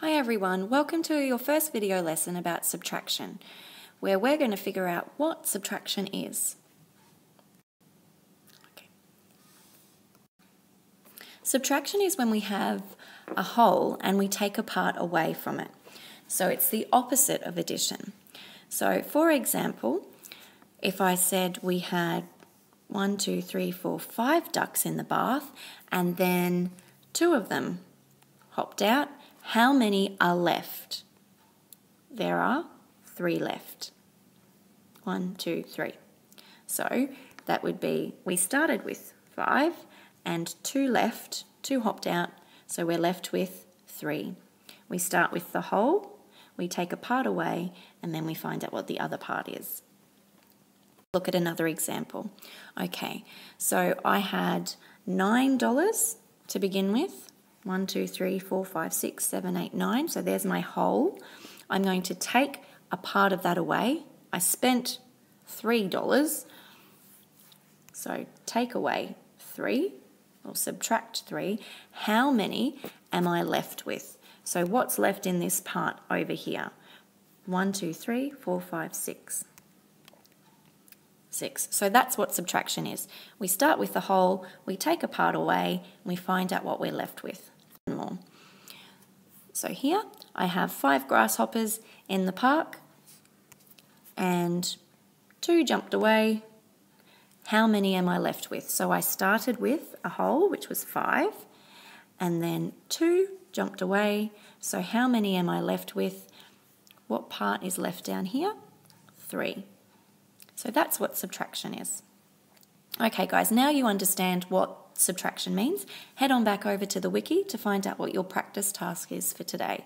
Hi everyone, welcome to your first video lesson about subtraction, where we're going to figure out what subtraction is. Okay. Subtraction is when we have a whole and we take a part away from it. So it's the opposite of addition. So for example, if I said we had one, two, three, four, five ducks in the bath and then two of them hopped out how many are left? There are three left. One, two, three. So that would be, we started with five and two left, two hopped out, so we're left with three. We start with the whole, we take a part away, and then we find out what the other part is. Look at another example. Okay, so I had $9 to begin with. One, two, three, four, five, six, seven, eight, nine. So there's my whole. I'm going to take a part of that away. I spent $3. So take away 3 or subtract 3. How many am I left with? So what's left in this part over here? One, two, three, four, five, six. 6. So that's what subtraction is. We start with the whole, we take a part away, and we find out what we're left with. More. So here I have five grasshoppers in the park and two jumped away. How many am I left with? So I started with a whole, which was five, and then two jumped away. So how many am I left with? What part is left down here? Three. So that's what subtraction is. Okay, guys, now you understand what subtraction means. Head on back over to the wiki to find out what your practice task is for today.